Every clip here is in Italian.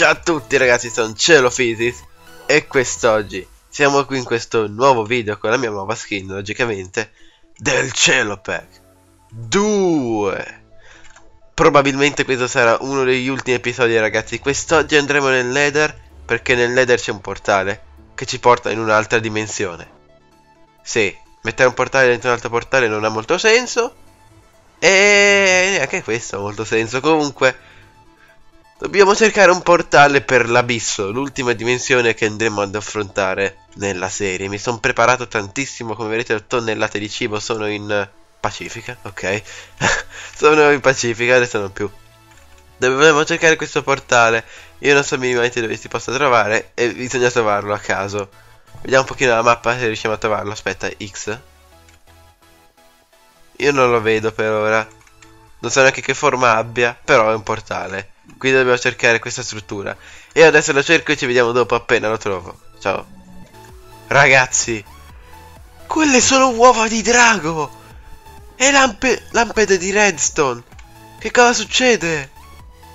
Ciao a tutti ragazzi, sono Cielo e quest'oggi siamo qui in questo nuovo video con la mia nuova skin, logicamente, del Cielo Pack 2. Probabilmente questo sarà uno degli ultimi episodi ragazzi, quest'oggi andremo nel Nether perché nel Nether c'è un portale che ci porta in un'altra dimensione. Sì, mettere un portale dentro un altro portale non ha molto senso e neanche questo ha molto senso, comunque... Dobbiamo cercare un portale per l'abisso, l'ultima dimensione che andremo ad affrontare nella serie. Mi sono preparato tantissimo, come vedete, tonnellate di cibo, sono in Pacifica, ok? sono in Pacifica, adesso non più. Dobbiamo cercare questo portale. Io non so minimamente dove si possa trovare e bisogna trovarlo a caso. Vediamo un pochino la mappa se riusciamo a trovarlo. Aspetta, X. Io non lo vedo per ora. Non so neanche che forma abbia, però è un portale. Quindi dobbiamo cercare questa struttura. E adesso lo cerco e ci vediamo dopo appena lo trovo. Ciao. Ragazzi. Quelle sono uova di drago. E lampe, lampade di redstone. Che cosa succede?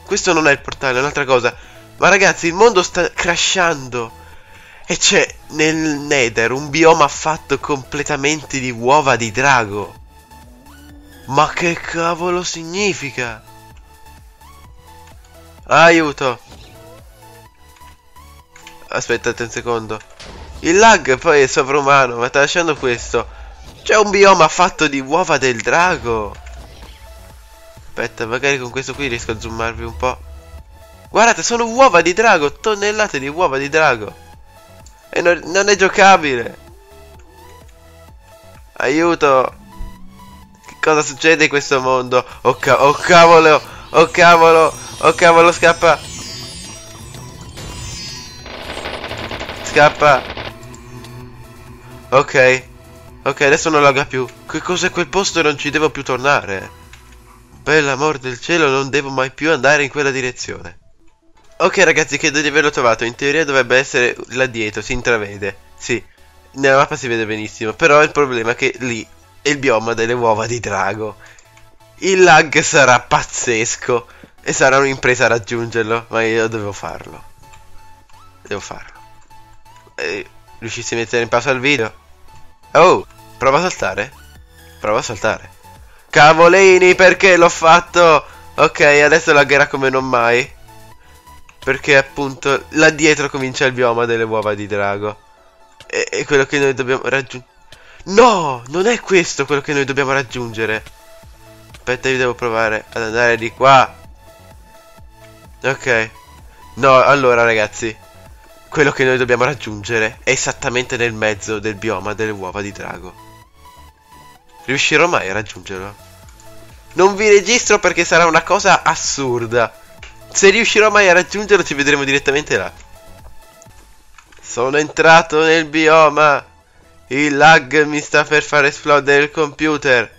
Questo non è il portale, è un'altra cosa. Ma ragazzi, il mondo sta crashando. E c'è nel Nether un bioma fatto completamente di uova di drago. Ma che cavolo significa? Aiuto. Aspettate un secondo. Il lag poi è sovrumano, ma lasciando questo. C'è un bioma fatto di uova del drago. Aspetta, magari con questo qui riesco a zoomarvi un po'. Guardate, sono uova di drago, tonnellate di uova di drago. E non, non è giocabile. Aiuto. Che cosa succede in questo mondo? Oh, ca oh cavolo, oh cavolo. Oh cavolo, scappa. Scappa. Ok. Ok, adesso non laga più. Che cos'è quel posto e non ci devo più tornare? Per l'amor del cielo, non devo mai più andare in quella direzione. Ok ragazzi, credo di averlo trovato. In teoria dovrebbe essere là dietro, si intravede. Sì, nella mappa si vede benissimo. Però il problema è che lì è il bioma delle uova di drago. Il lag sarà pazzesco. E sarà un'impresa raggiungerlo, ma io devo farlo. Devo farlo. E riuscissi a mettere in pausa il video? Oh, prova a saltare. Prova a saltare. Cavolini, perché l'ho fatto? Ok, adesso lagherà come non mai. Perché appunto là dietro comincia il bioma delle uova di drago. E, e quello che noi dobbiamo raggiungere... No, non è questo quello che noi dobbiamo raggiungere. Aspetta, io devo provare ad andare di qua. Ok. No, allora ragazzi. Quello che noi dobbiamo raggiungere è esattamente nel mezzo del bioma delle uova di drago. Riuscirò mai a raggiungerlo? Non vi registro perché sarà una cosa assurda. Se riuscirò mai a raggiungerlo ci vedremo direttamente là. Sono entrato nel bioma. Il lag mi sta per far esplodere il computer.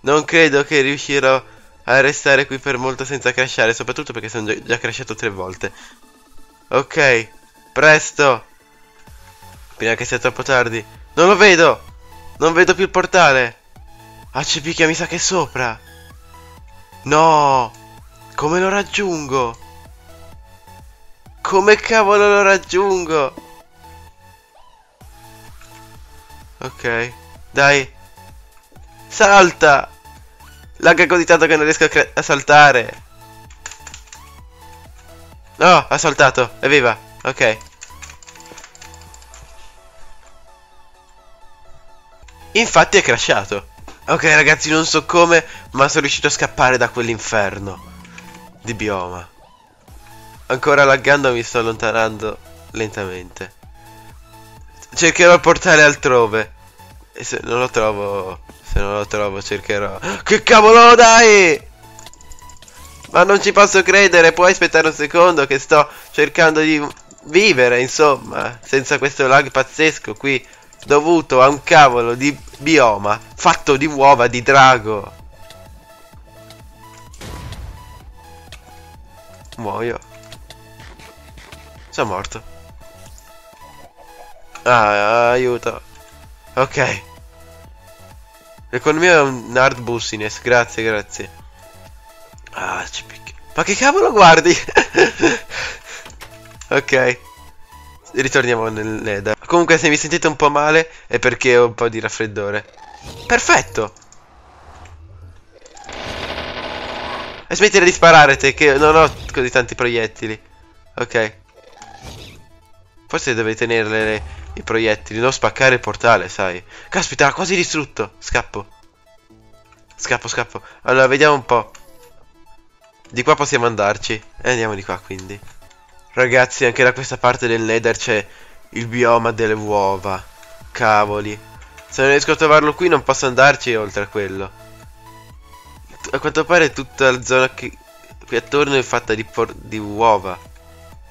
Non credo che riuscirò a restare qui per molto senza crashare, soprattutto perché sono già, crashato tre volte. Ok, presto. Prima che sia troppo tardi. Non lo vedo! Non vedo più il portale. Ah, mi sa che è sopra. No! Come lo raggiungo? Come cavolo lo raggiungo? Ok, dai. Salta! Lagga così tanto che non riesco a, a saltare. No, ha saltato. Evviva. Ok. Infatti è crashato. Ok ragazzi, non so come, ma sono riuscito a scappare da quell'inferno di bioma. Ancora laggando mi sto allontanando lentamente. Cercherò il portale altrove. E se non lo trovo se non lo trovo cercherò. Che cavolo dai! Ma non ci posso credere, puoi aspettare un secondo che sto cercando di vivere, insomma, senza questo lag pazzesco qui, dovuto a un cavolo di bioma fatto di uova di drago. Muoio. Sono morto. Ah, aiuto. Ok. L'economia è un hard business, grazie, grazie. Ah, ci picchia. Ma che cavolo guardi? Ok. Ritorniamo nel nether. Comunque se mi sentite un po' male è perché ho un po' di raffreddore. Perfetto! E smettila di sparare te che non ho così tanti proiettili. Ok. Forse dovevi tenere le, i proiettili, non spaccare il portale, sai. Caspita, l'ha quasi distrutto. Scappo. Scappo, scappo. Allora, vediamo un po'. Di qua possiamo andarci. E andiamo di qua, quindi. Ragazzi, anche da questa parte del Nether c'è il bioma delle uova. Cavoli. Se non riesco a trovarlo qui non posso andarci oltre a quello. A quanto pare tutta la zona che qui attorno è fatta di, di uova.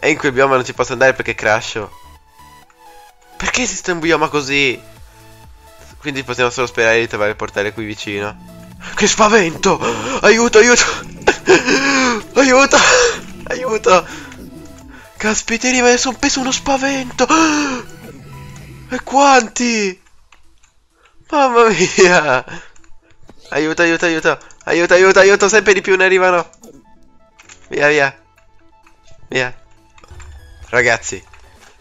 E in quel bioma non ci posso andare perché crasho. Perché esiste un bioma così? Quindi possiamo solo sperare di trovare il portale qui vicino. Che spavento! Aiuto, aiuto! Aiuto! Aiuto! Caspiteria, mi sono preso uno spavento! E quanti? Mamma mia! Aiuto, aiuto, aiuto! Aiuto, aiuto, aiuto! Sempre di più ne arrivano! Via, via! Via! Ragazzi,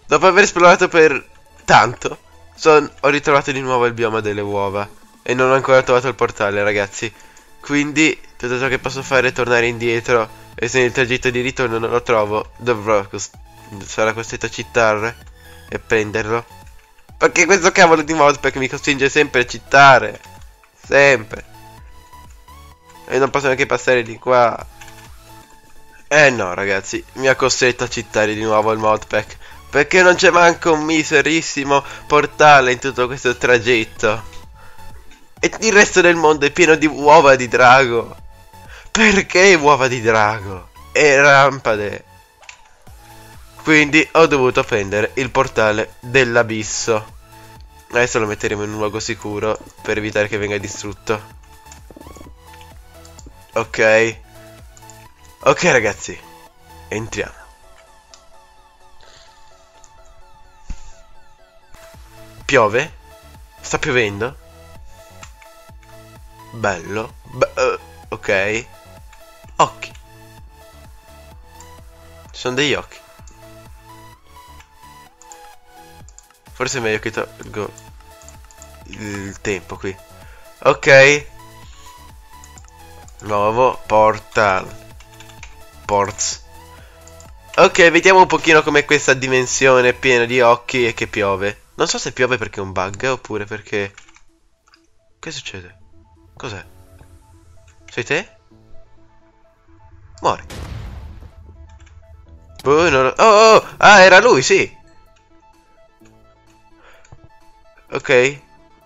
dopo aver esplorato per tanto, son, ho ritrovato di nuovo il bioma delle uova. E non ho ancora trovato il portale, ragazzi. Quindi, tutto ciò che posso fare è tornare indietro. E se nel tragitto di ritorno non lo trovo, dovrò... Sarà costretto a cittare e prenderlo. Perché questo cavolo di modpack mi costringe sempre a cittare. Sempre. E non posso neanche passare di qua. Eh no, ragazzi, mi ha costretto a cittare di nuovo il modpack. Perché non c'è manco un miserissimo portale in tutto questo tragitto. E il resto del mondo è pieno di uova di drago. Perché uova di drago? E rampade. Quindi ho dovuto prendere il portale dell'abisso. Adesso lo metteremo in un luogo sicuro per evitare che venga distrutto. Ok. Ok ragazzi. Entriamo. Piove? Sta piovendo? Bello. Be uh, ok. Occhi. Ci sono degli occhi. Forse è meglio che tolgo il tempo qui. Ok. Nuovo portal. Ports. Ok, vediamo un pochino com'è questa dimensione piena di occhi e che piove. Non so se piove perché è un bug oppure perché... Che succede? Cos'è? Sei te? Muori. Boh, non. Oh, oh, ah, era lui, sì. Ok.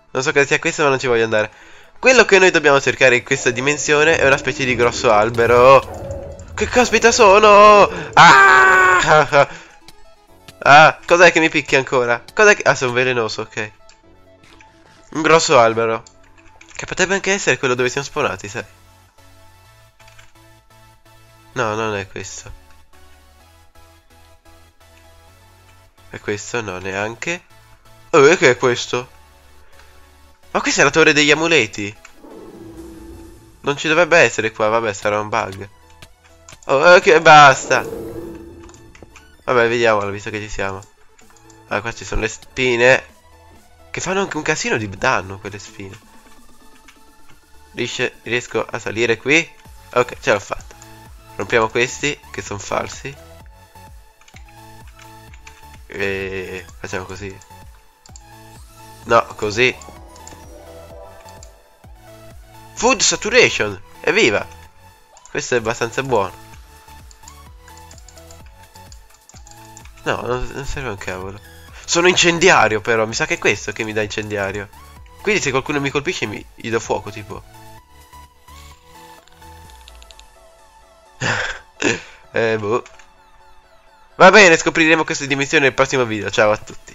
Non so cosa sia questo, ma non ci voglio andare. Quello che noi dobbiamo cercare in questa dimensione è una specie di grosso albero. Che caspita sono? Ah! Ah, cos'è che mi picchia ancora? Cos'è che... Ah, sono velenoso, ok. Un grosso albero. Che potrebbe anche essere quello dove siamo spawnati, sai? No, non è questo. È questo? No, neanche. Oh, e che è questo? Ma questa è la torre degli amuleti. Non ci dovrebbe essere qua, vabbè, sarà un bug. Oh, ok, basta. Vabbè, vediamolo, visto che ci siamo. Allora, qua ci sono le spine. Che fanno anche un casino di danno, quelle spine. Riesce, riesco a salire qui? Ok, ce l'ho fatta. Rompiamo questi, che sono falsi. E facciamo così. No, così. Food saturation! Evviva! Questo è abbastanza buono. No, non, non serve un cavolo. Sono incendiario però, mi sa che è questo che mi dà incendiario. Quindi se qualcuno mi colpisce mi, gli do fuoco tipo. eh, boh. Va bene, scopriremo queste dimensioni nel prossimo video. Ciao a tutti.